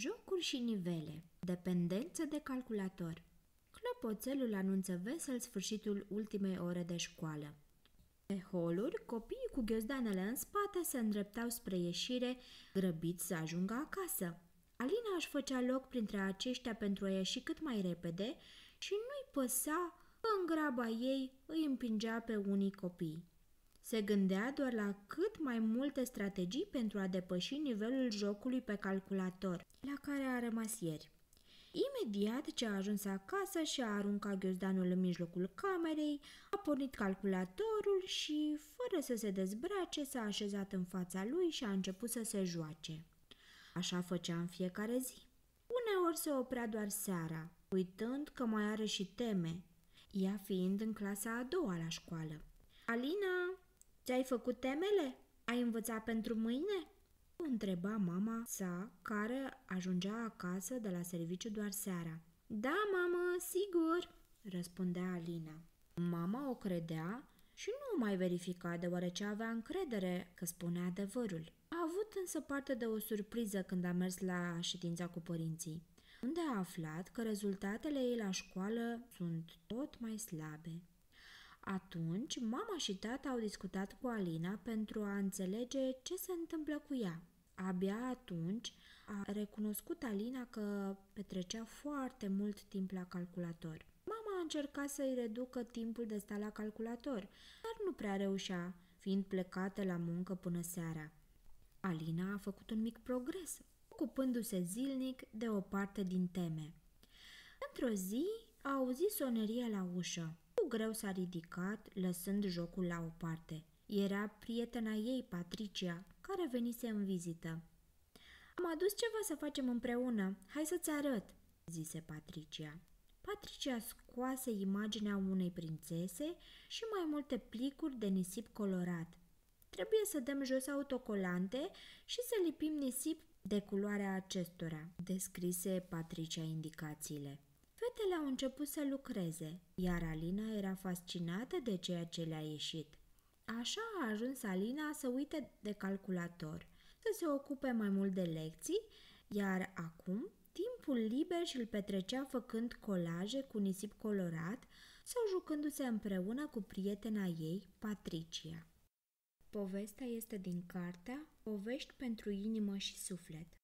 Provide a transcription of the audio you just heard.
Jocuri și nivele. Dependență de calculator. Clopoțelul anunță vesel sfârșitul ultimei ore de școală. Pe holuri, copiii cu ghiozdanele în spate se îndreptau spre ieșire, grăbiți să ajungă acasă. Alina își făcea loc printre aceștia pentru a ieși cât mai repede și nu-i păsa că în graba ei îi împingea pe unii copii. Se gândea doar la cât mai multe strategii pentru a depăși nivelul jocului pe calculator, la care a rămas ieri. Imediat ce a ajuns acasă și a aruncat ghiozdanul în mijlocul camerei, a pornit calculatorul și, fără să se dezbrace, s-a așezat în fața lui și a început să se joace. Așa făcea în fiecare zi. Uneori se oprea doar seara, uitând că mai are și teme, ea fiind în clasa a doua la școală. Alina, ți-ai făcut temele? Ai învățat pentru mâine? O întreba mama sa, care ajungea acasă de la serviciu doar seara. Da, mamă, sigur, răspundea Alina. Mama o credea și nu o mai verifica deoarece avea încredere că spunea adevărul. A avut însă parte de o surpriză când a mers la ședința cu părinții, unde a aflat că rezultatele ei la școală sunt tot mai slabe. Atunci, mama și tata au discutat cu Alina pentru a înțelege ce se întâmplă cu ea. Abia atunci a recunoscut Alina că petrecea foarte mult timp la calculator. Mama a încercat să-i reducă timpul de sta la calculator, dar nu prea reușea, fiind plecată la muncă până seara. Alina a făcut un mic progres, ocupându-se zilnic de o parte din teme. Într-o zi a auzit soneria la ușă. Cu greu s-a ridicat, lăsând jocul la o parte. Era prietena ei, Patricia, care venise în vizită. Am adus ceva să facem împreună. Hai să-ți arăt, zise Patricia. Patricia scoase imaginea unei prințese și mai multe plicuri de nisip colorat. Trebuie să dăm jos autocolante și să lipim nisip de culoarea acestora, descrise Patricia indicațiile. Fetele au început să lucreze, iar Alina era fascinată de ceea ce le-a ieșit. Așa a ajuns Alina să uite de calculator, să se ocupe mai mult de lecții, iar acum timpul liber și îl petrecea făcând colaje cu nisip colorat sau jucându-se împreună cu prietena ei, Patricia. Povestea este din cartea Povești pentru inimă și suflet